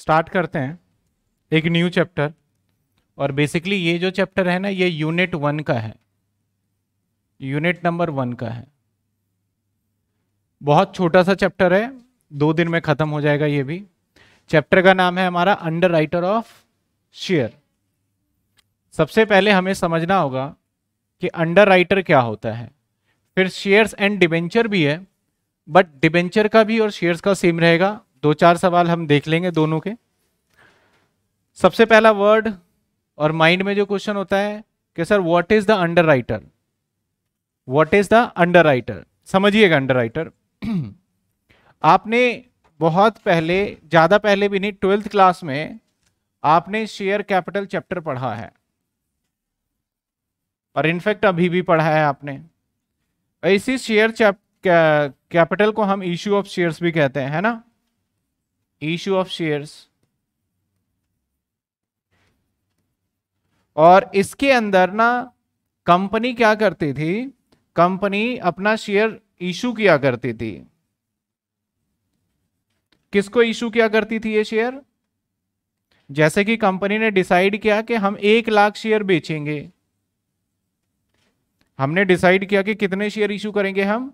Start करते हैं एक न्यू चैप्टर। और बेसिकली ये जो चैप्टर है ना, ये यूनिट वन का है। यूनिट नंबर वन का है। बहुत छोटा सा चैप्टर है। दो दिन में खत्म हो जाएगा ये भी। चैप्टर का नाम है हमारा अंडर राइटर ऑफ़ शेयर सबसे पहले हमें समझना होगा कि अंडर राइटर क्या होता है। फिर शेयर्स एंड डिबेंचर भी है बट डिबेंचर का भी और शेयर्स का सेम रहेगा। दो चार सवाल हम देख लेंगे दोनों के। सबसे पहला वर्ड और माइंड में जो क्वेश्चन होता है, कि sir what is the underwriter what is the underwriter समझिएगा अंडर राइटर आपने बहुत पहले, ज़्यादा पहले भी नहीं ट्वेल्थ क्लास में आपने शेयर कैपिटल चैप्टर पढ़ा है। और इनफैक्ट अभी भी पढ़ा है आपने। इसी शेयर कैपिटल को हम इश्यू ऑफ़ शेयर्स भी कहते हैं, है ना? इश्यू ऑफ़ शेयर्स और इसके अंदर ना कंपनी क्या करती थी? कंपनी अपना शेयर इशू किया करती थी। किसको इशू किया करती थी ये शेयर जैसे कि कंपनी ने डिसाइड किया कि हम एक लाख शेयर बेचेंगे। हमने डिसाइड किया कि कितने शेयर इशू करेंगे हम?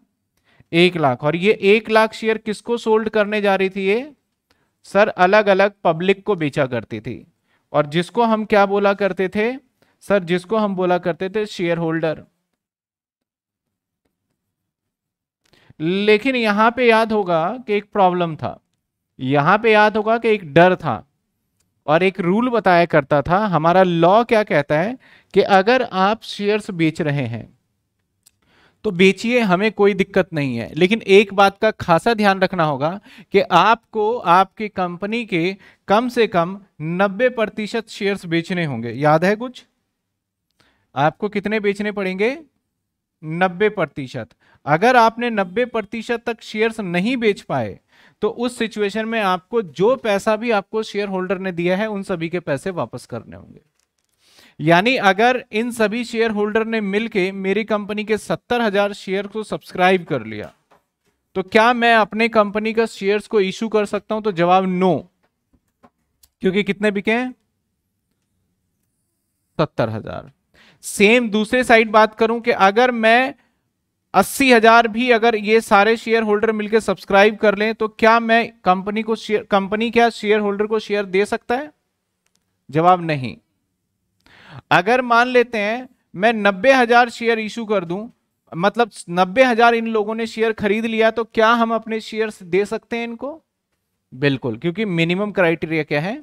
एक लाख। और ये एक लाख शेयर किसको सोल्ड करने जा रही थी ये? सर अलग अलग पब्लिक को बेचा करती थी। और जिसको हम क्या बोला करते थे? सर, जिसको हम बोला करते थे शेयर होल्डर लेकिन यहाँ पे याद होगा कि एक प्रॉब्लम था। यहाँ पे याद होगा कि एक डर था। और एक रूल बताया करता था, हमारा लॉ क्या कहता है कि अगर आप शेयर्स बेच रहे हैं तो बेचिए, हमें कोई दिक्कत नहीं है। लेकिन एक बात का खासा ध्यान रखना होगा कि आपको आपकी कंपनी के कम से कम 90 प्रतिशत शेयर्स बेचने होंगे। याद है कुछ? आपको कितने बेचने पड़ेंगे? 90 प्रतिशत। अगर आपने 90 प्रतिशत तक शेयर्स नहीं बेच पाए तो उस सिचुएशन में आपको जो पैसा भी आपको शेयर होल्डर ने दिया है, उन सभी के पैसे वापस करने होंगे। यानी अगर इन सभी शेयर होल्डर ने मिलके मेरी कंपनी के सत्तर हज़ार शेयर को सब्सक्राइब कर लिया तो क्या मैं अपने कंपनी का शेयर्स को इशू कर सकता हूँ? तो जवाब नो क्योंकि कितने बिके हैं? सत्तर हज़ार। सेम दूसरे साइड बात करूँ कि अगर मैं अस्सी हज़ार भी अगर ये सारे शेयर होल्डर मिलकर सब्सक्राइब कर लें तो क्या मैं कंपनी को शेयर कंपनी क्या शेयर होल्डर को शेयर दे सकता है? जवाब नहीं। अगर मान लेते हैं, मैं नब्बे हज़ार शेयर इशू कर दूँ मतलब नब्बे हज़ार इन लोगों ने शेयर खरीद लिया तो क्या हम अपने शेयर दे सकते हैं इनको? बिल्कुल, क्योंकि मिनिमम क्राइटेरिया क्या है?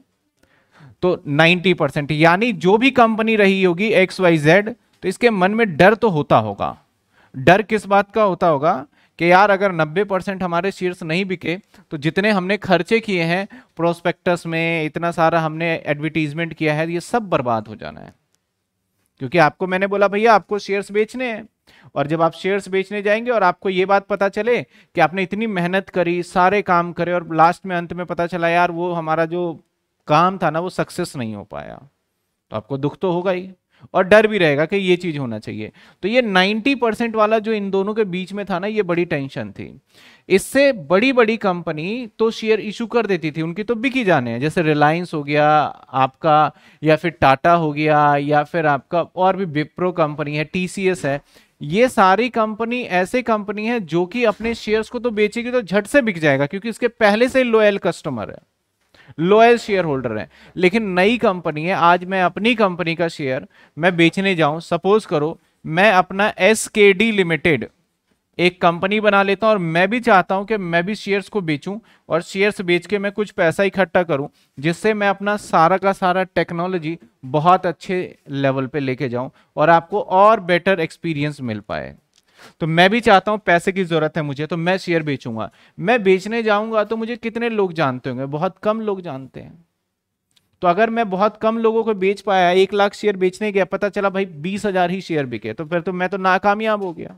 तो 90 परसेंट, यानी जो भी कंपनी रही होगी एक्स वाई जेड तो इसके मन में डर तो होता होगा। डर किस बात का होता होगा कि यार, अगर 90 परसेंट हमारे शेयर्स नहीं बिके तो जितने हमने खर्चे किए हैं प्रोस्पेक्टस में, इतना सारा हमने एडवर्टीजमेंट किया है, ये सब बर्बाद हो जाना है। क्योंकि आपको मैंने बोला, भैया, आपको शेयर्स बेचने हैं। और जब आप शेयर्स बेचने जाएँगे और आपको ये बात पता चले कि आपने इतनी मेहनत करी, सारे काम करे और लास्ट में अंत में पता चला, यार, वो हमारा जो काम था ना, वो सक्सेस नहीं हो पाया। तो आपको दुख तो होगा ही। और डर भी रहेगा कि ये चीज़ होना चाहिए। तो ये 90 परसेंट वाला जो इन दोनों के बीच में था ना, ये बड़ी टेंशन थी। इससे बड़ी बड़ी कंपनी तो शेयर इशू कर देती थी, उनकी तो बिकी जाने हैं, जैसे रिलायंस हो गया, आपका, या फिर टाटा हो गया, या फिर आपका और भी विप्रो कंपनी है टीसीएस है। ये सारी कंपनी, ऐसे कंपनी है जो कि अपने शेयर्स को तो बेचेगी तो झट से बिक जाएगा, क्योंकि इसके पहले से लॉयल कस्टमर है। लॉयल शेयर होल्डर हैं। लेकिन नई कंपनी है, आज मैं अपनी कंपनी का शेयर मैं बेचने जाऊँ सपोज़ करो, मैं अपना एस लिमिटेड एक कंपनी बना लेता हूँ और मैं भी चाहता हूँ कि मैं भी शेयर्स को बेचूं और शेयर्स बेच के मैं कुछ पैसा इकट्ठा करूँ, जिससे मैं अपना सारा का सारा टेक्नोलॉजी बहुत अच्छे लेवल पे लेके जाऊँ और आपको और बेटर एक्सपीरियंस मिल पाए। तो मैं भी चाहता हूँ पैसे की ज़रूरत है मुझे तो मैं शेयर बेचूँगा। मैं बेचने जाऊँगा तो मुझे कितने लोग जानते होंगे? बहुत कम लोग जानते हैं। तो अगर मैं बहुत कम लोगों को बेच पाया, एक लाख शेयर बेचने गया, पता चला भाई बीस हज़ार ही शेयर बिके तो फिर तो मैं तो नाकामयाब हो गया।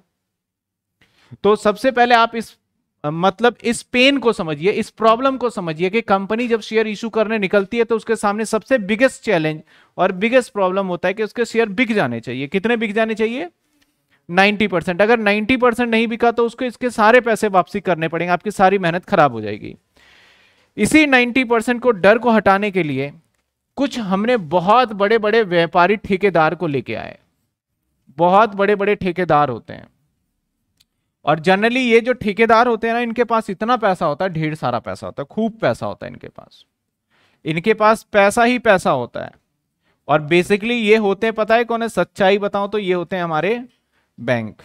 तो सबसे पहले आप इस मतलब इस पेन को समझिए, इस प्रॉब्लम को समझिए कि कंपनी जब शेयर इशू करने निकलती है तो उसके सामने सबसे बिगेस्ट चैलेंज और बिगेस्ट प्रॉब्लम होता है कि उसके शेयर बिक जाने चाहिए। कितने बिक जाने चाहिए? 90 परसेंट। अगर 90 परसेंट नहीं बिका तो उसको इसके सारे पैसे वापसी करने पड़ेंगे, आपकी सारी मेहनत खराब हो जाएगी। इसी 90 परसेंट को डर को हटाने के लिए कुछ हमने बहुत बड़े बड़े व्यापारी ठेकेदार को लेके आए। बहुत बड़े बड़े ठेकेदार होते हैं। और जनरली ये जो ठेकेदार होते हैं ना, इनके पास इतना पैसा होता है, ढेर सारा पैसा होता है, खूब पैसा होता है इनके पास। इनके पास पैसा ही पैसा होता है। और बेसिकली ये होते हैं, पता है कौन है? सच्चाई बताऊँ तो ये होते हैं हमारे बैंक।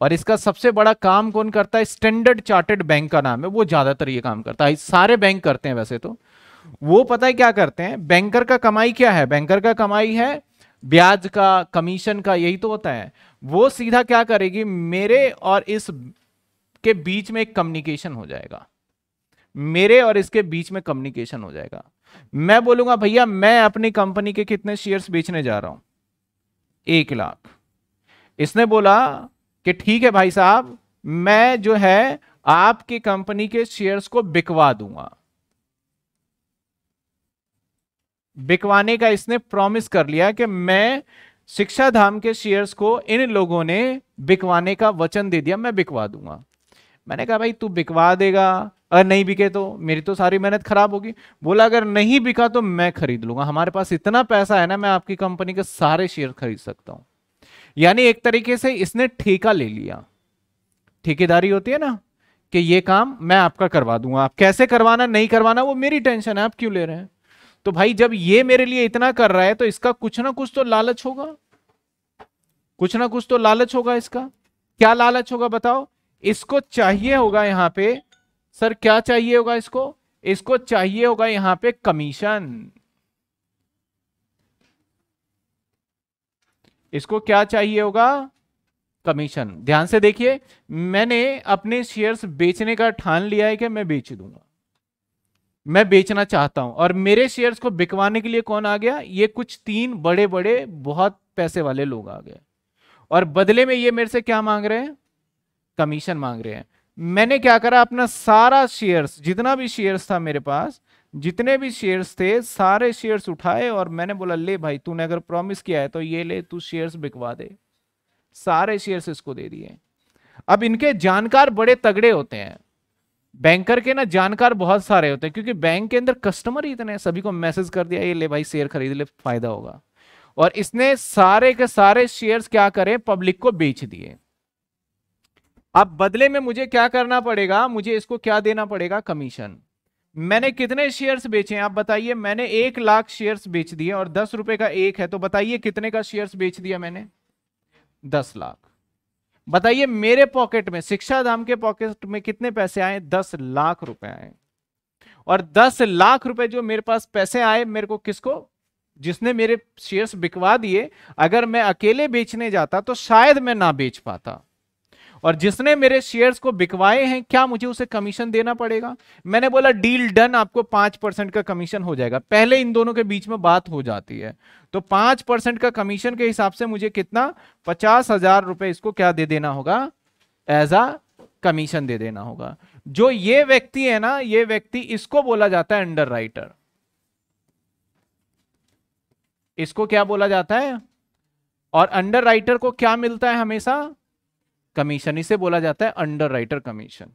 और इसका सबसे बड़ा काम कौन करता है? स्टैंडर्ड चार्टेड बैंक का नाम है। वो ज़्यादातर ये काम करता है। सारे बैंक करते हैं वैसे तो। वो पता है क्या करते हैं? बैंकर का कमाई क्या है? बैंकर का कमाई है, ब्याज का, कमीशन का, यही तो होता है। वो सीधा क्या करेगी? मेरे और इस के बीच में एक कम्युनिकेशन हो जाएगा। मेरे और इसके बीच में कम्युनिकेशन हो जाएगा। मैं बोलूँगा, भैया, मैं अपनी कंपनी के कितने शेयर्स बेचने जा रहा हूँ? एक लाख। इसने बोला कि ठीक है भाई साहब, मैं जो है आपकी कंपनी के शेयर्स को बिकवा दूँगा। बिकवाने का इसने प्रॉमिस कर लिया कि मैं शिक्षा धाम के शेयर्स को इन लोगों ने बिकवाने का वचन दे दिया, मैं बिकवा दूँगा। मैंने कहा, भाई, तू बिकवा देगा। अगर नहीं बिके तो मेरी तो सारी मेहनत खराब होगी। बोला, अगर नहीं बिका तो मैं खरीद लूँगा। हमारे पास इतना पैसा है ना, मैं आपकी कंपनी के सारे शेयर खरीद सकता हूँ। यानी एक तरीके से इसने ठेका ले लिया। ठेकेदारी होती है ना, कि ये काम मैं आपका करवा दूँगा। आप कैसे करवाना, नहीं करवाना, वो मेरी टेंशन है, आप क्यों ले रहे हैं? तो भाई जब ये मेरे लिए इतना कर रहा है तो इसका कुछ ना कुछ तो लालच होगा। कुछ ना कुछ तो लालच होगा इसका। क्या लालच होगा बताओ? इसको चाहिए होगा यहाँ पे, सर, क्या चाहिए होगा इसको? इसको चाहिए होगा यहाँ पे कमीशन। इसको क्या चाहिए होगा? कमीशन ध्यान से देखिए, मैंने अपने शेयर्स बेचने का ठान लिया है कि मैं बेच दूँगा। मैं बेचना चाहता हूँ। और मेरे शेयर्स को बिकवाने के लिए कौन आ गया? ये कुछ तीन बड़े बड़े बहुत पैसे वाले लोग आ गए। और बदले में ये मेरे से क्या मांग रहे हैं? कमीशन मांग रहे हैं। मैंने क्या करा? अपना सारा शेयर्स जितना भी शेयर्स था मेरे पास जितने भी शेयर्स थे, सारे शेयर्स उठाए और मैंने बोला, ले भाई, तूने अगर प्रॉमिस किया है तो ये ले, तू शेयर्स बिकवा दे। सारे शेयर्स इसको दे दिए। अब इनके जानकार बड़े तगड़े होते हैं। बैंकर के ना जानकार बहुत सारे होते हैं, क्योंकि बैंक के अंदर कस्टमर ही इतने सभी को मैसेज कर दिया, ये ले भाई शेयर खरीद ले, फ़ायदा होगा। और इसने सारे के सारे शेयर्स क्या करें पब्लिक को बेच दिए। अब बदले में मुझे क्या करना पड़ेगा? मुझे इसको क्या देना पड़ेगा? कमीशन मैंने कितने शेयर्स बेचे आप बताइए, मैंने एक लाख शेयर्स बेच दिए और दस रुपए का एक है तो बताइए कितने का शेयर्स बेच दिया मैंने? दस लाख। बताइए मेरे पॉकेट में, शिक्षा धाम के पॉकेट में कितने पैसे आए? दस लाख रुपए आए। और दस लाख रुपए जो मेरे पास पैसे आए, मेरे को किसको? जिसने मेरे शेयर्स बिकवा दिए। अगर मैं अकेले बेचने जाता तो शायद मैं ना बेच पाता। और जिसने मेरे शेयर्स को बिकवाए हैं, क्या मुझे उसे कमीशन देना पड़ेगा? मैंने बोला डील डन आपको पाँच परसेंट का कमीशन हो जाएगा। पहले इन दोनों के बीच में बात हो जाती है। तो पाँच परसेंट का कमीशन के हिसाब से मुझे कितना? पचास हज़ार रुपए इसको क्या दे देना होगा? एज अ कमीशन दे देना होगा। जो ये व्यक्ति है ना, ये व्यक्ति इसको बोला जाता है अंडर राइटर इसको क्या बोला जाता है? और अंडर राइटर को क्या मिलता है हमेशा? कमीशन, इसे बोला जाता है अंडर कमीशन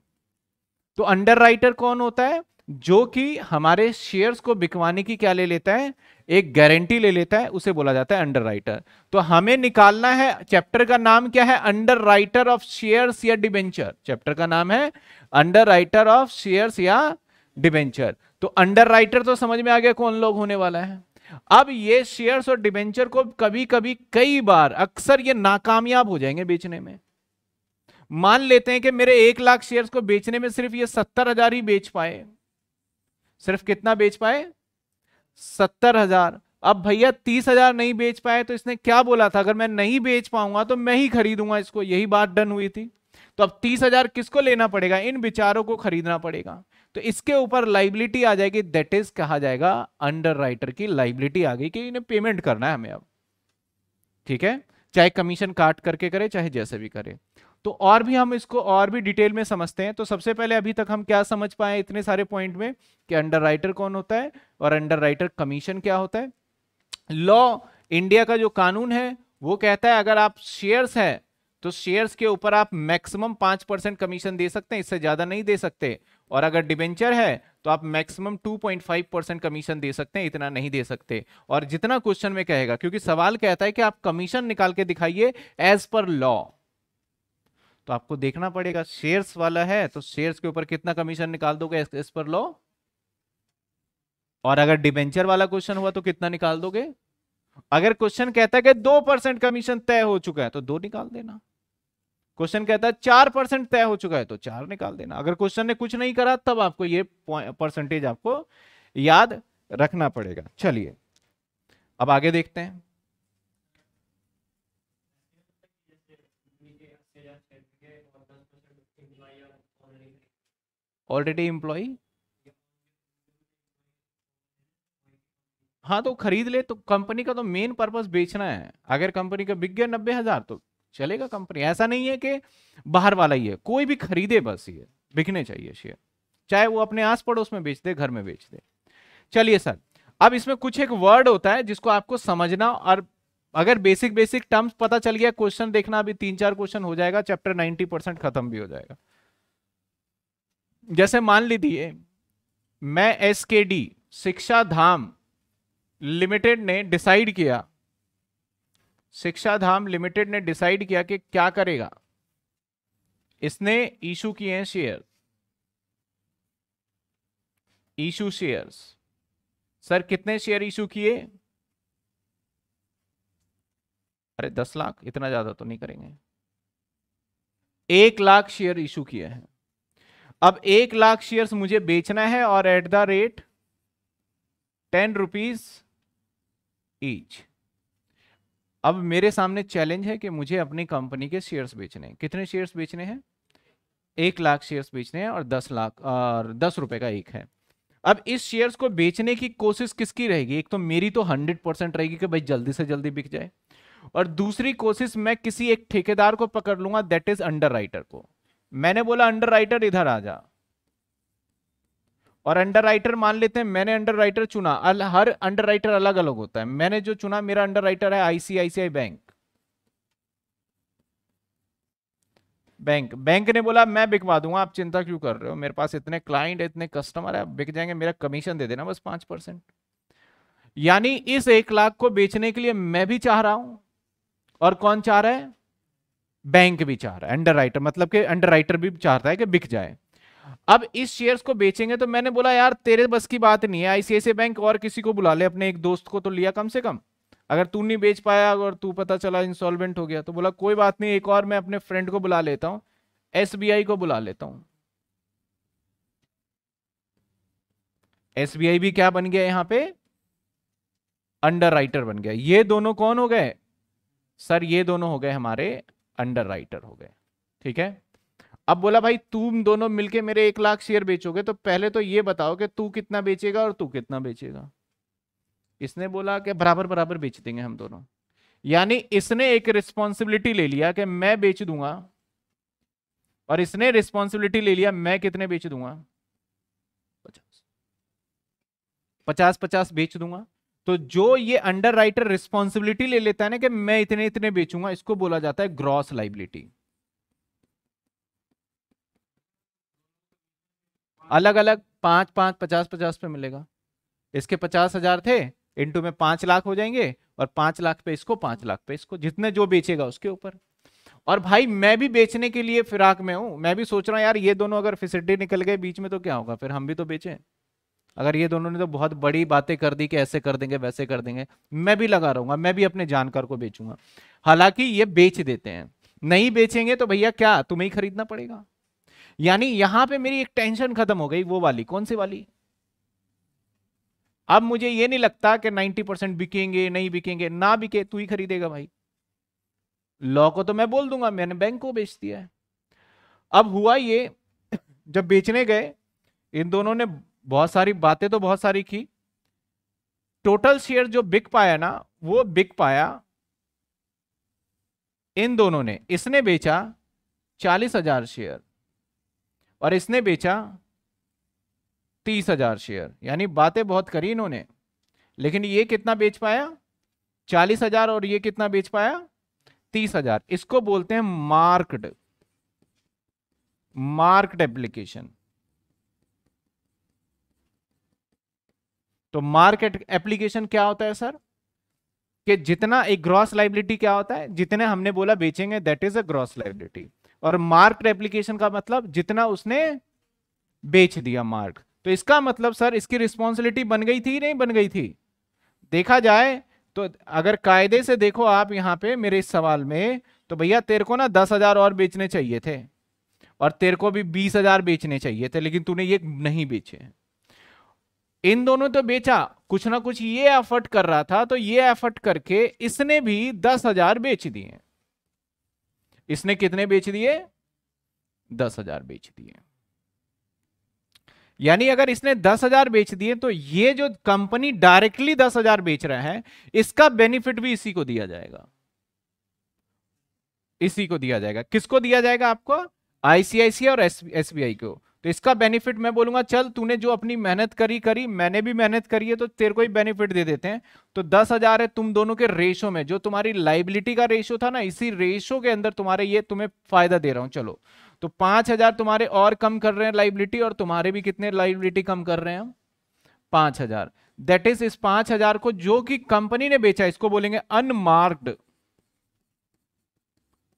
तो अंडर कौन होता है? जो कि हमारे शेयर्स को बिकवाने की क्या ले लेता है? एक गारंटी ले लेता है, उसे बोला जाता है अंडर राइटर तो हमें निकालना है चैप्टर का नाम क्या है? अंडर राइटर ऑफ़ शेयर्स या डिबेंचर चैप्टर का नाम है अंडर राइटर ऑफ़ शेयर्स या डिबेंचर तो अंडर राइटर तो समझ में आ गया कौन लोग होने वाला है। अब ये शेयर्स और डिबेंचर को कभी कभी कई बार अक्सर ये नाकामयाब हो जाएँगे बेचने में। मान लेते हैं कि मेरे एक लाख शेयर्स को बेचने में सिर्फ़ ये सत्तर हज़ार ही बेच पाए। सिर्फ़ कितना बेच पाए? सत्तर हज़ार। अब भैया तीस हज़ार नहीं बेच पाए तो इसने क्या बोला था? अगर मैं नहीं बेच पाऊँगा तो मैं ही खरीदूँगा इसको। यही बात डन हुई थी। तो अब तीस हज़ार किसको लेना पड़ेगा? इन विचारों को खरीदना पड़ेगा। तो इसके ऊपर लाइबिलिटी आ जाएगी। दैट इज़ कहा जाएगा अंडर राइटर की लाइबिलिटी आ गई कि इन्हें पेमेंट करना है हमें अब। ठीक है? चाहे कमीशन काट करके करे, चाहे जैसे भी करे। तो और भी हम इसको और भी डिटेल में समझते हैं। तो सबसे पहले अभी तक हम क्या समझ पाए इतने सारे पॉइंट में कि अंडर कौन होता है और अंडर कमीशन क्या होता है। लॉ इंडिया का जो कानून है, वो कहता है अगर आप शेयर्स है तो शेयर्स के ऊपर आप मैक्सिमम पाँच परसेंट कमीशन दे सकते हैं, इससे ज़्यादा नहीं दे सकते। और अगर डिबेंचर है तो आप मैक्सिमम 2.5 परसेंट कमीशन दे सकते हैं, इतना नहीं दे सकते। और जितना क्वेश्चन में कहेगा, क्योंकि सवाल कहता है कि आप कमीशन निकाल के दिखाइए एज पर लॉ तो आपको देखना पड़ेगा शेयर्स वाला है तो शेयर्स के ऊपर कितना कमीशन निकाल दोगे एज पर लॉ। और अगर डिबेंचर वाला क्वेश्चन हुआ तो कितना निकाल दोगे? अगर क्वेश्चन कहता है कि दो परसेंट कमीशन तय हो चुका है तो दो निकाल देना। क्वेश्चन कहता है चार परसेंट तय हो चुका है तो चार निकाल देना। अगर क्वेश्चन ने कुछ नहीं करा, तब आपको ये परसेंटेज आपको याद रखना पड़ेगा। चलिए, अब आगे देखते हैं। ऑलरेडी एम्प्लॉय हाँ। तो खरीद ले तो कंपनी का तो मेन पर्पस बेचना है। अगर कंपनी का बिक गया नब्बे हज़ार तो चलेगा कंपनी ऐसा नहीं है कि बाहर वाला ही है। कोई भी खरीदे बस ये। बिकने चाहिए शेयर चाहे वो अपने आस पड़ोस में बेच दे, घर में बेच दे। चलिए सर, अब इसमें कुछ एक वर्ड होता है जिसको आपको समझना और अगर बेसिक बेसिक टर्म्स पता चल गया क्वेश्चन देखना अभी तीन चार क्वेश्चन हो जाएगा चैप्टर नाइनटी परसेंट खत्म भी हो जाएगा। जैसे मान लीजिए, मैं एस के डी शिक्षा धाम लिमिटेड ने डिसाइड किया। शिक्षा धाम लिमिटेड ने डिसाइड किया कि क्या करेगा। इसने इशू किए हैं शेयर इशू शेयर्स सर कितने शेयर इशू किए? अरे, दस लाख? इतना ज़्यादा तो नहीं करेंगे। एक लाख शेयर इशू किए हैं। अब एक लाख शेयर्स मुझे बेचना है और at the rate ten rupees each अब मेरे सामने चैलेंज है कि मुझे अपनी कंपनी के शेयर्स बेचने हैं। कितने शेयर्स बेचने हैं? एक लाख शेयर्स बेचने हैं और दस लाख, और दस रुपए का एक है। अब इस शेयर्स को बेचने की कोशिश किसकी रहेगी? एक तो मेरी तो हंड्रेड परसेंट रहेगी कि भाई जल्दी से जल्दी बिक जाए। और दूसरी कोशिश मैं किसी एक ठेकेदार को पकड़ लूँगा दैट इज़ अंडर को। मैंने बोला अंडर इधर आ जा। और अंडर राइटर मान लेते हैं मैंने अंडर राइटर चुना। अल, हर अंडर राइटर अलग अलग होता है। मैंने जो चुना मेरा अंडर राइटर है आईसीआईसीआई बैंक बैंक बैंक ने बोला मैं बिकवा दूँगा आप चिंता क्यों कर रहे हो? मेरे पास इतने क्लाइंट इतने कस्टमर है बिक जाएँगे मेरा कमीशन दे देना बस पाँच परसेंट। यानी इस एक लाख को बेचने के लिए मैं भी चाह रहा हूँ। और कौन चाह रहा है? बैंक भी चाह रहा है अंडर राइटर मतलब कि अंडर राइटर भी चाहता है कि बिक जाए। अब इस शेयर्स को बेचेंगे तो मैंने बोला, यार, तेरे बस की बात नहीं है आईसीआईसी बैंक और किसी को बुला ले, अपने एक दोस्त को तो लिया कम से कम। अगर तू नहीं बेच पाया और तू पता चला इंस्टॉलमेंट हो गया तो बोला, कोई बात नहीं, एक और मैं अपने फ्रेंड को बुला लेता हूँ एसबीआई को बुला लेता हूँ। एसबीआई भी क्या बन गया यहाँ पे? अंडर राइटर बन गया। ये दोनों कौन हो गए? सर, ये दोनों हो गए हमारे अंडर राइटर हो गए। ठीक है? अब बोला, भाई, तुम दोनों मिलके मेरे एक लाख शेयर बेचोगे तो पहले तो ये बताओ कि तू कितना बेचेगा और तू कितना बेचेगा? इसने बोला कि बराबर बराबर बेच देंगे हम दोनों। यानी इसने एक रिस्पॉन्सिबिलिटी ले लिया कि मैं बेच दूँगा, और इसने रिस्पॉन्सिबिलिटी ले लिया, मैं कितने बेच दूँगा? पचास। पचास पचास बेच दूँगा। तो जो ये अंडर राइटर रिस्पॉन्सिबिलिटी ले लेता है ना कि मैं इतने इतने बेचूँगा, इसको बोला जाता है ग्रॉस लाइबिलिटी अलग अलग पाँच पाँच, पचास पचास पे मिलेगा। इसके पचास हज़ार थे इंटू में पाँच लाख हो जाएँगे और पाँच लाख पे इसको, पाँच लाख पे इसको, जितने जो बेचेगा उसके ऊपर। और भाई, मैं भी बेचने के लिए फिराक में हूँ, मैं भी सोच रहा हूँ, यार ये दोनों अगर फैसिलिटी निकल गए, बीच में तो क्या होगा, फिर हम भी तो बेचें। अगर ये दोनों ने तो बहुत बड़ी बातें कर दी कि ऐसे कर देंगे, वैसे कर देंगे। मैं भी लगा रहूँगा, मैं भी अपने जानकार को बेचूँगा। हालाँकि ये बेच देते हैं। नहीं बेचेंगे तो भैया क्या, तुम्हें ही खरीदना पड़ेगा। यानी यहाँ पे मेरी एक टेंशन खत्म हो गई, वो वाली, कौन सी वाली? अब मुझे ये नहीं लगता कि 90 परसेंट बिकेंगे, नहीं बिकेंगे, ना बिके, तू ही खरीदेगा भाई। लॉ को तो मैं बोल दूँगा, मैंने बैंक को बेच दिया है। अब हुआ ये, जब बेचने गए, इन दोनों ने बहुत सारी बातें तो बहुत सारी की। टोटल शेयर जो बिक पाया ना, वो बिक पाया इन दोनों ने। इसने बेचा चालीस हज़ार शेयर और इसने बेचा तीस हज़ार शेयर यानी बातें बहुत करी इन्होंने। लेकिन ये कितना बेच पाया? चालीस हज़ार और ये कितना बेच पाया? तीस हज़ार। इसको बोलते हैं मार्क्ड मार्क्ड एप्लीकेशन तो मार्केट एप्लीकेशन क्या होता है सर कि जितना एक ग्रॉस लाइबिलिटी क्या होता है, जितने हमने बोला बेचेंगे that is a gross liability और मार्क एप्लीकेशन का मतलब जितना उसने बेच दिया मार्क तो इसका मतलब सर इसकी रिस्पॉन्सिबिलिटी बन गई थी, नहीं बन गई थी? देखा जाए तो अगर कायदे से देखो आप यहाँ पे मेरे इस सवाल में तो भैया तेरे को ना दस हज़ार और बेचने चाहिए थे, और तेरे को भी बीस हज़ार बेचने चाहिए थे, लेकिन तूने ये नहीं बेचे इन दोनों तो बेचा, कुछ ना कुछ ये एफर्ट कर रहा था तो ये एफर्ट करके इसने भी दस हज़ार बेच दिए। इसने कितने बेच दिए? दस हज़ार बेच दिए। यानी अगर इसने दस हज़ार बेच दिए तो ये जो कंपनी डायरेक्टली दस हज़ार बेच रहा है, इसका बेनिफिट भी इसी को दिया जाएगा। इसी को दिया जाएगा। किसको दिया जाएगा आपको? आईसीआईसी और एसबीआई को। तो इसका बेनिफिट मैं बोलूँगा, चल तूने जो अपनी मेहनत करी करी, मैंने भी मेहनत करी है तो तेरे को ही बेनिफिट दे देते हैं। तो दस हज़ार है तुम दोनों के रेशो में, जो तुम्हारी लाइबिलिटी का रेशो था ना, इसी रेशो के अंदर तुम्हारे ये तुम्हें फ़ायदा दे रहा हूँ, चलो। तो पाँच हज़ार तुम्हारे और कम कर रहे हैं लाइबिलिटी और तुम्हारे भी कितने लाइबिलिटी कम कर रहे हैं हम? पाँच हज़ार। दैट इज़ इस पाँच हज़ार को जो कि कंपनी ने बेचा, इसको बोलेंगे अनमार्क्ड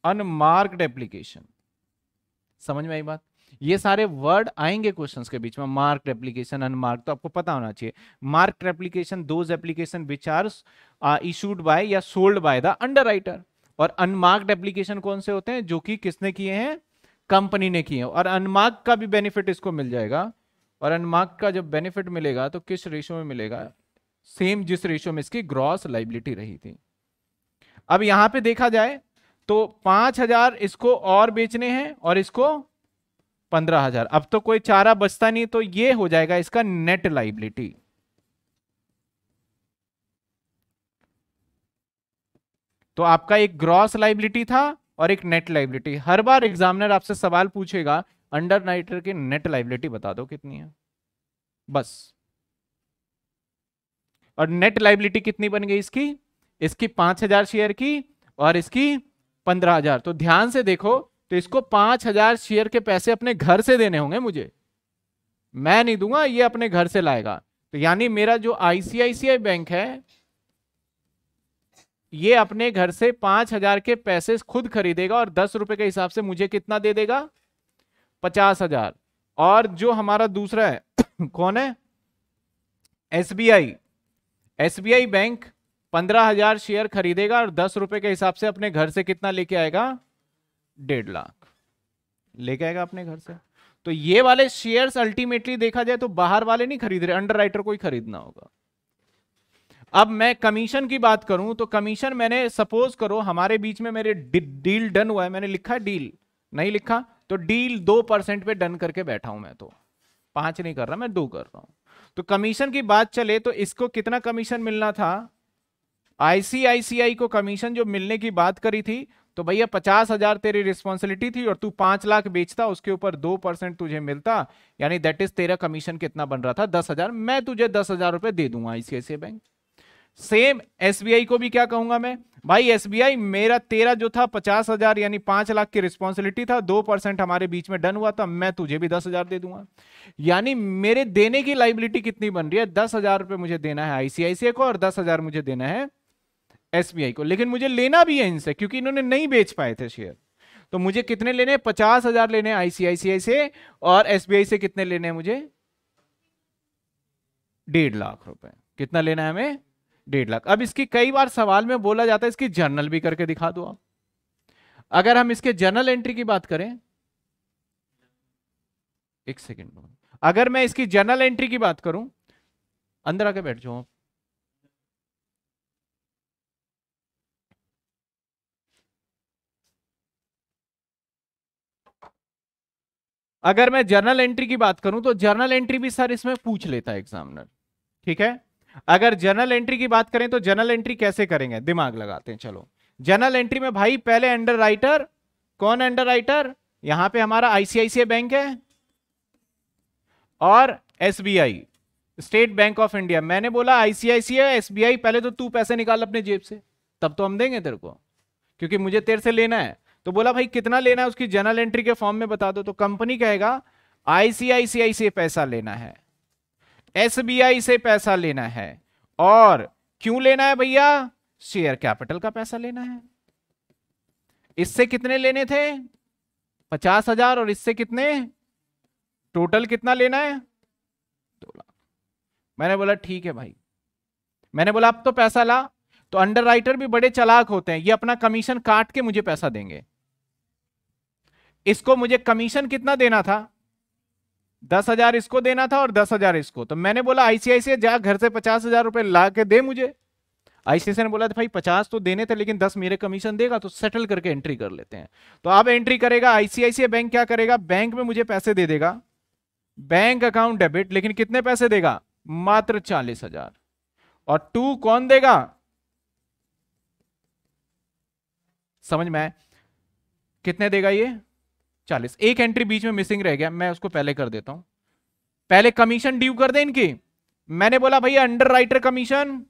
अनमार्क्ड एप्लीकेशन समझ में आई बात? ये सारे वर्ड आएँगे क्वेश्चंस के बीच में। मार्क एप्लीकेशन अनमार्क तो आपको पता होना चाहिए। Mark application those application which are issued by या सोल्ड बाय द अंडर और अनमार्क्ड एप्लीकेशन कौन से होते हैं? जो कि किसने किए हैं? कंपनी ने किए। और अनमार्क का भी बेनिफिट इसको मिल जाएगा। और अनमार्क का जब बेनिफिट मिलेगा तो किस रेशो में मिलेगा? सेम जिस रेशो में इसकी ग्रॉस लाइबिलिटी रही थी। अब यहाँ पे देखा जाए तो पाँच हज़ार इसको और बेचने हैं और इसको पंद्रह हज़ार। अब तो कोई चारा बचता नहीं तो ये हो जाएगा इसका नेट लाइबिलिटी तो आपका एक ग्रॉस लाइबिलिटी था और एक नेट लाइबिलिटी हर बार एग्जामिनर आपसे सवाल पूछेगा अंडर नाइटर की नेट लाइबिलिटी बता दो कितनी है। बस। और नेट लाइबिलिटी कितनी बन गई इसकी? इसकी पाँच हज़ार शेयर की और इसकी पंद्रह हज़ार। तो ध्यान से देखो तो इसको पाँच हज़ार शेयर के पैसे अपने घर से देने होंगे मुझे। मैं नहीं दूँगा, ये अपने घर से लाएगा। तो यानी मेरा जो आईसीआईसीआई बैंक है, ये अपने घर से पाँच हज़ार के पैसे खुद खरीदेगा और दस रुपए के हिसाब से मुझे कितना दे देगा? पचास हज़ार। और जो हमारा दूसरा है, कौन है? एसबीआई एसबीआई बैंक पंद्रह हज़ार शेयर खरीदेगा और दस रुपए के हिसाब से अपने घर से कितना लेके आएगा? डेढ़ लाख। लेके आएगा अपने घर से। तो ये वाले शेयर्स अल्टीमेटली देखा जाए तो बाहर वाले नहीं खरीद रहे अंडर राइटर को ही खरीदना होगा। अब मैं कमीशन की बात करूँ तो कमीशन मैंने सपोज़ करो, हमारे बीच में मेरे डील डन हुआ है, मैंने लिखा डील नहीं लिखा तो डील दो परसेंट पे डन करके बैठा हूँ मैं तो। पाँच नहीं कर रहा, मैं दो कर रहा हूँ। तो कमीशन की बात चले तो इसको कितना कमीशन मिलना था? आईसीआईसीआई को कमीशन जो मिलने की बात करी थी तो भैया पचास हज़ार तेरी रिस्पॉन्सिबिलिटी थी और तू पाँच लाख बेचता, उसके ऊपर दो परसेंट तुझे मिलता, यानी दैट इज़ तेरा कमीशन कितना बन रहा था? दस हज़ार। मैं तुझे दस हज़ार रुपए दे दूँगा आईसीआईसी बैंक सेम एसबीआई को भी क्या कहूँगा मैं? भाई एसबीआई मेरा, तेरा जो था पचास हज़ार, यानी पाँच लाख की रिस्पॉन्सिबिलिटी था, दो परसेंट हमारे बीच में डन हुआ था, मैं तुझे भी दस हज़ार दे दूँगा। यानी मेरे देने की लाइबिलिटी कितनी बन रही है? दस हज़ार रुपए मुझे देना है आईसीआईसीआई को और दस हज़ार मुझे देना है एसबीआई को। लेकिन मुझे लेना भी है इनसे, क्योंकि इन्होंने नहीं बेच पाए थे शेयर तो मुझे कितने लेने पचास हज़ार लेने आईसीआईसीआई से, और एसबीआई से कितने लेने हैं मुझे? डेढ़ लाख रुपए। कितना लेना है हमें? डेढ़ लाख। अब इसकी कई बार सवाल में बोला जाता है, इसकी जर्नल भी करके दिखा दो आप। अगर हम इसके जर्नल एंट्री की बात करें, एक सेकेंड अगर मैं इसकी जर्नल एंट्री की बात करूँ, अंदर आके बैठ जाओ अगर मैं जर्नल एंट्री की बात करूँ तो जर्नल एंट्री भी सर इसमें पूछ लेता है एग्जामिनर। ठीक है? अगर जर्नल एंट्री की बात करें तो जर्नल एंट्री कैसे करेंगे? दिमाग लगाते हैं, चलो। जर्नल एंट्री में भाई पहले अंडर राइटर कौन अंडर राइटर यहाँ पे हमारा आईसीआईसीआई बैंक है और SBI, State Bank of India. मैंने बोला, आईसीआईसीआई, एसबीआई, पहले तो तू पैसे निकाल अपने जेब से, तब तो हम देंगे तेरे को, क्योंकि मुझे तेरे से लेना है। तो बोला, भाई, कितना लेना है उसकी जनरल एंट्री के फॉर्म में बता दो। तो कंपनी कहेगा आईसीआईसीआई से पैसा लेना है। एसबीआई से पैसा लेना है। और क्यों लेना है भैया? शेयर कैपिटल का पैसा लेना है। इससे कितने लेने थे? पचास हज़ार। और इससे कितने? टोटल कितना लेना है? दो लाख। मैंने बोला, ठीक है भाई। मैंने बोला, अब तो पैसा ला। तो अंडर भी बड़े चलाक होते हैं। ये अपना कमीशन काट के मुझे पैसा देंगे। इसको मुझे कमीशन कितना देना था? दस हज़ार इसको देना था और दस हज़ार इसको। तो मैंने बोला आईसीआईसी जा, घर से पचास हज़ार रुपए ला के दे मुझे। आईसीआईसी ने बोला था भाई, पचास तो देने थे, लेकिन दस मेरे कमीशन देगा तो सेटल करके एंट्री कर लेते हैं। तो अब एंट्री करेगा आईसीआईसी बैंक क्या करेगा? बैंक में मुझे पैसे दे देगा। बैंक अकाउंट डेबिट लेकिन कितने पैसे देगा? मात्र चालीस हज़ार। और टू कौन देगा? समझ में कितने देगा ये? चालीस। एक एंट्री बीच में मिसिंग रह गया, मैं उसको पहले कर देता हूँ। पहले कमीशन ड्यू कर दे इनकी। मैंने बोला, भैया अंडर राइटर कमीशन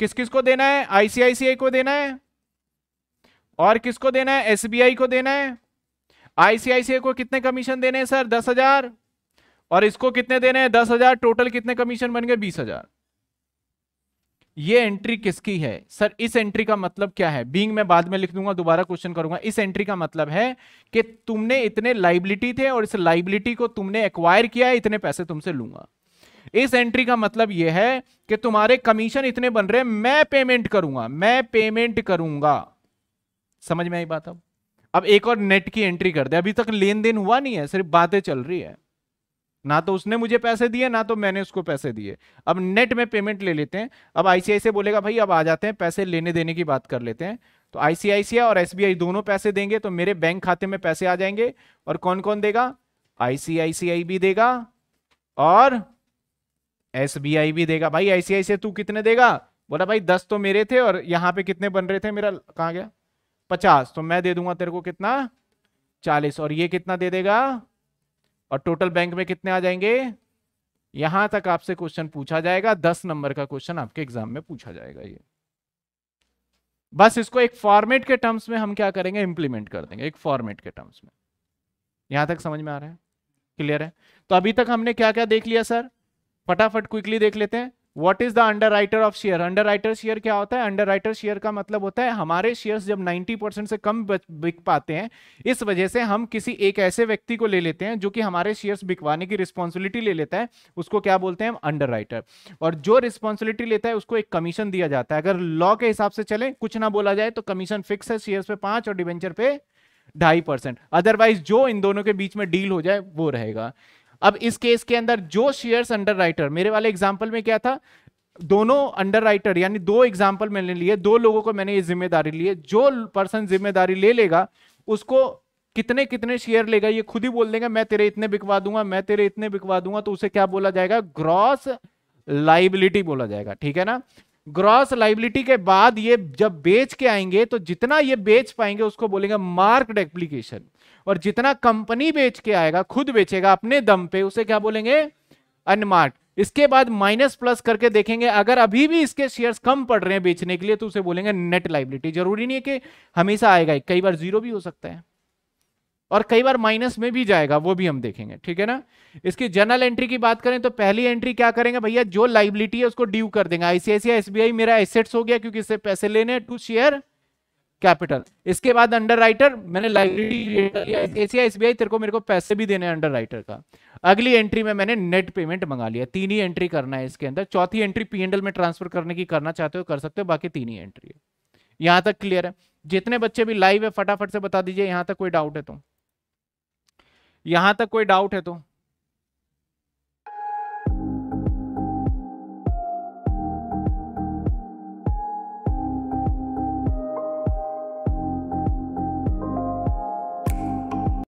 किस किस को देना है? आईसीआईसीआई को देना है? और किसको देना है? एसबीआई को देना है? आईसीआईसीआई को कितने कमीशन देने हैं, सर? दस हज़ार। और इसको कितने देने हैं? दस हज़ार। टोटल कितने कमीशन बन गए? बीस हज़ार। ये एंट्री किसकी है? सर इस एंट्री का मतलब क्या है? बींग मैं बाद में लिख दूँगा, दोबारा क्वेश्चन करूँगा। इस एंट्री का मतलब है कि तुमने इतने लाइबिलिटी थे और इस लाइबिलिटी को तुमने एक्वायर किया है, इतने पैसे तुमसे लूँगा। इस एंट्री का मतलब यह है कि तुम्हारे कमीशन इतने बन रहे मैं पेमेंट करूँगा, मैं पेमेंट करूँगा। समझ में आई बात अब? अब एक और नेट की एंट्री कर दे। अभी तक लेन देन हुआ नहीं है, सिर्फ़ बातें चल रही है। ना तो उसने मुझे पैसे दिए, ना तो मैंने उसको पैसे दिए। अब नेट में पेमेंट ले लेते हैं। अब आईसीआईसी बोलेगा, भाई, अब आ जाते हैं, पैसे लेने देने की बात कर लेते हैं। तो आईसीआईसीआई और एसबीआई दोनों पैसे देंगे तो मेरे बैंक खाते में पैसे आ जाएँगे। और कौन कौन देगा आईसीआईसीआई भी देगा और एसबीआई भी देगा। भाई आईसीआईसीआई तू कितने देगा? बोला, भाई, दस तो मेरे थे और यहाँ पे कितने बन रहे थे मेरा? कहा गया? पचास। तो मैं दे दूँगा तेरे को कितना? चालीस। और ये कितना दे देगा? और टोटल बैंक में कितने आ जाएँगे? यहाँ तक आपसे क्वेश्चन पूछा जाएगा, दस नंबर का क्वेश्चन आपके एग्ज़ाम में पूछा जाएगा ये। बस इसको एक फॉर्मेट के टर्म्स में हम क्या करेंगे? इंप्लीमेंट कर देंगे, एक फॉर्मेट के टर्म्स में। यहाँ तक समझ में आ रहा है? क्लियर है? तो अभी तक हमने क्या क्या देख लिया सर फटाफट क्विकली देख लेते हैं। What is the underwriter of share underwriter share क्या होता है? अंडर राइटर शेयर का मतलब होता है, हमारे शेयर्स जब 90 परसेंट से कम बिक पाते हैं, इस वजह से हम किसी एक ऐसे व्यक्ति को ले लेते हैं जो कि हमारे शेयर्स बिकवाने की रिस्पॉन्सिबिलिटी ले लेता है, उसको क्या बोलते हैं अंडर राइटर और जो रिस्पॉन्सिबिलिटी लेता है, उसको एक कमीशन दिया जाता है। अगर लॉ के हिसाब से चले, कुछ ना बोला जाए तो कमीशन फिक्स है शेयर पे पाँच और डिवेंचर पे ढाई परसेंट अदरवाइज़ जो इन दोनों के बीच में डील हो जाए, वो रहेगा। अब इस केस के अंदर जो शेयर्स अंडर मेरे वाले एग्जांपल में क्या था? दोनों अंडर यानी दो एग्ज़ाम्पल मैंने लिए, दो लोगों को मैंने ये ज़िम्मेदारी ली है। जो पर्सन ज़िम्मेदारी ले लेगा, उसको कितने कितने शेयर लेगा, ये खुद ही बोल देगा, मैं तेरे इतने बिकवा दूँगा, मैं तेरे इतने बिकवा दूँगा। तो उसे क्या बोला जाएगा? ग्रॉस लाइबिलिटी बोला जाएगा, ठीक है ना? ग्रॉस लाइबिलिटी के बाद ये जब बेच के आएँगे तो जितना ये बेच पाएँगे, उसको बोलेंगे मार्क्ड एप्लीकेशन और जितना कंपनी बेच के आएगा, खुद बेचेगा, अपने दम पे, उसे क्या बोलेंगे? अनमार्क इसके बाद माइनस प्लस करके देखेंगे, अगर अभी भी इसके शेयर्स कम पड़ रहे हैं बेचने के लिए तो उसे बोलेंगे नेट लाइबिलिटी ज़रूरी नहीं है कि हमेशा आएगा कई बार ज़ीरो भी हो सकता है। और कई बार माइनस में भी जाएगा, वो भी हम देखेंगे, ठीक है ना? इसकी जनरल एंट्री की बात करें तो पहली एंट्री क्या करेंगे भैया? जो लाइबिलिटी है, उसको ड्यू कर देंगे। आईसीआईसीआई एसबीआई मेरा एसेट्स हो गया, क्योंकि इससे पैसे लेने टू शेयर कैपिटल। इसके बाद अंडर राइटर मैंने लाइब्रेरी एसबीआई तेरे को मेरे को पैसे भी देने अंडर राइटर का। अगली एंट्री में मैंने नेट पेमेंट मंगा लिया। तीन ही एंट्री करना है इसके अंदर। चौथी एंट्री पीएनडल में ट्रांसफ़र करने की करना चाहते हो, कर सकते हो, बाकी तीन ही एंट्री है। यहाँ तक क्लियर है। जितने बच्चे भी लाइव है, फटाफट से बता दीजिए, यहाँ तक कोई डाउट है तो। यहाँ तक कोई डाउट है तो।